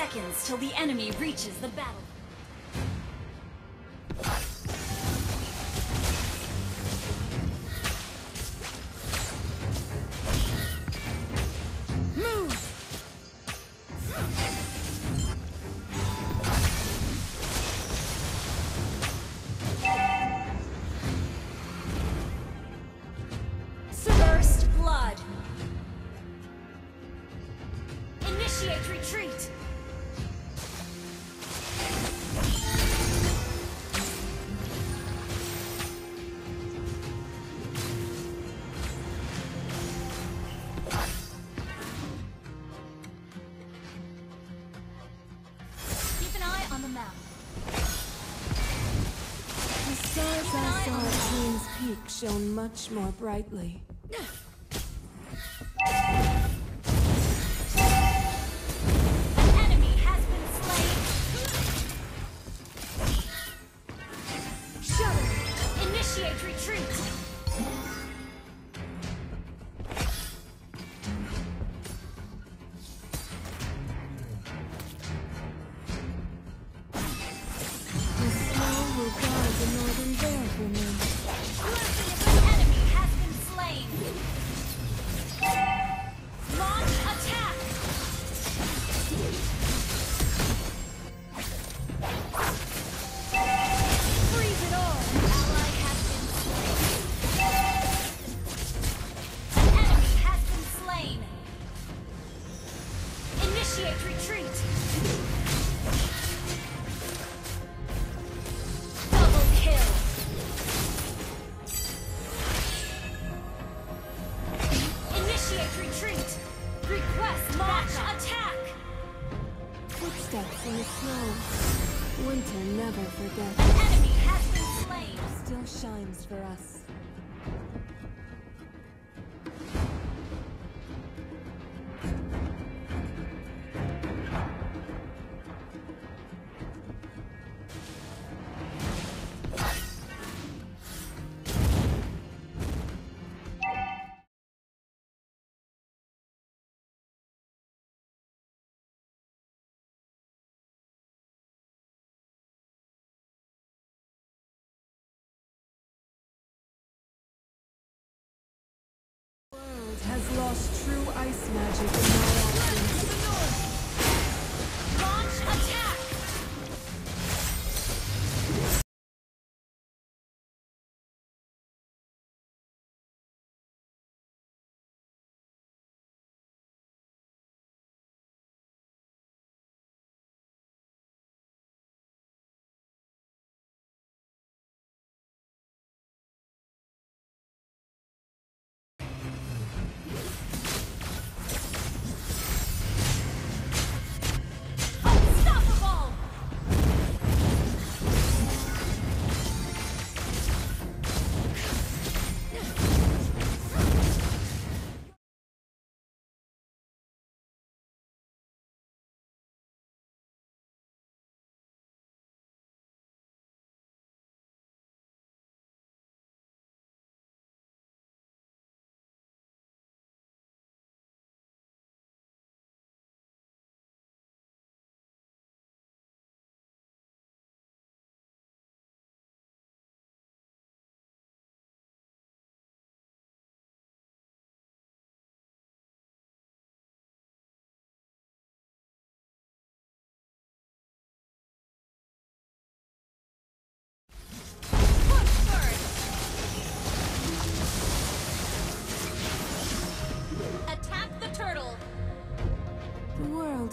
Seconds till the enemy reaches the battle. On the stars I saw at Queen's Peak shone much more brightly. An enemy has been slain. Shudder. Initiate retreat. Initiate retreat. Double kill. Initiate retreat. Request launch attack. Footsteps in the snow. Winter never forgets. An enemy has been slain. Still shines for us. Lost true ice magic in my absence.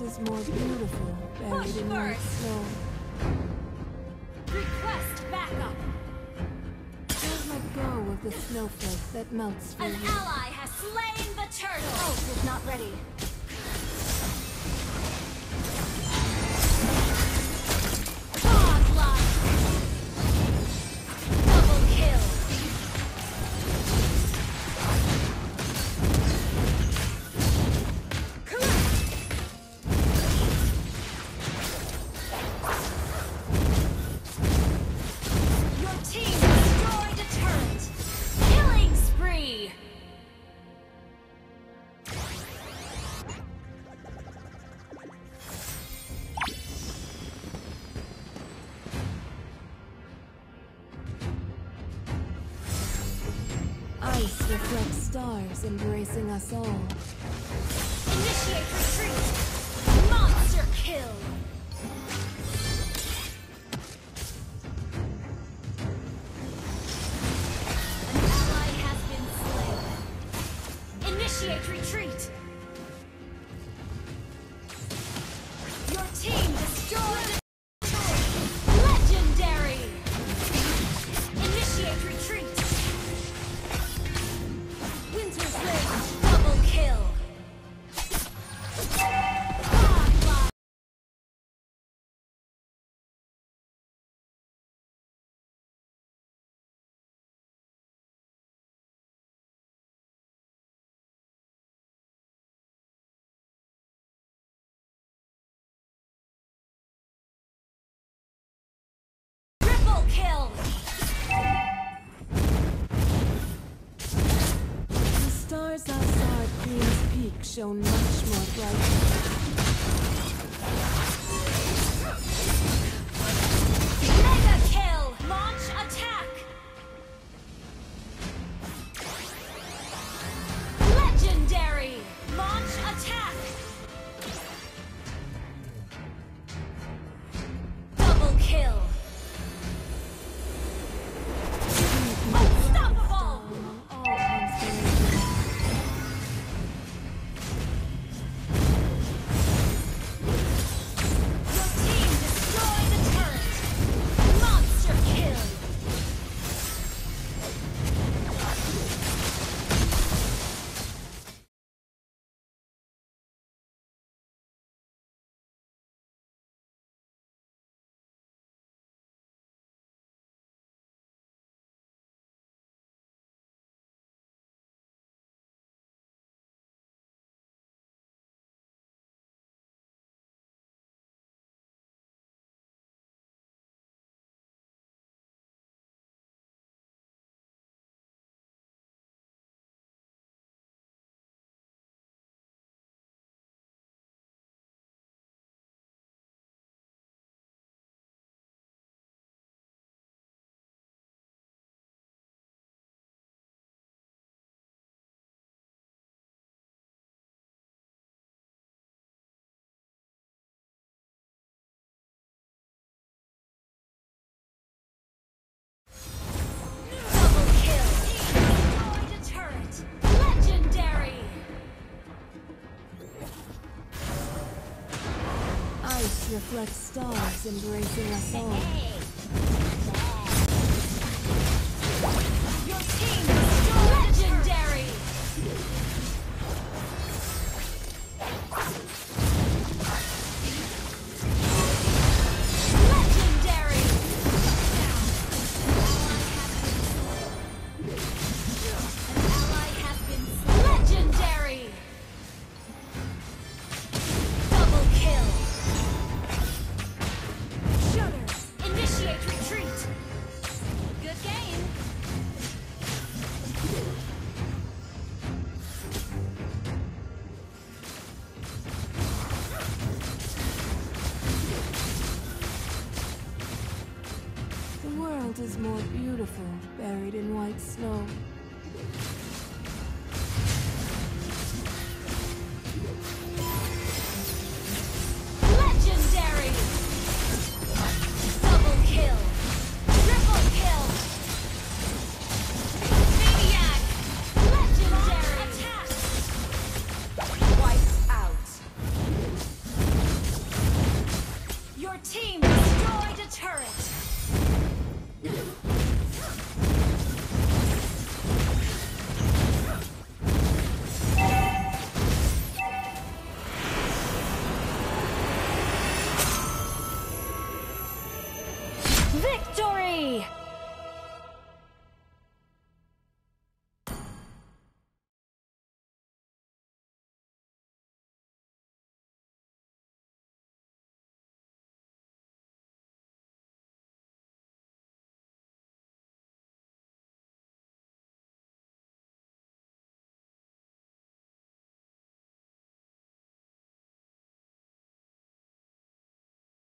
World is more beautiful buried in first. snow. Request backup. Don't let go of the snowflake that melts for An you. ally has slain the turtle. Oh, Ult is not ready. reflect stars embracing us all. Initiate retreat! Monster kill! An ally has been slain. Initiate retreat! shone much more brightly. Reflect stars embracing us all. world is more beautiful buried in white snow.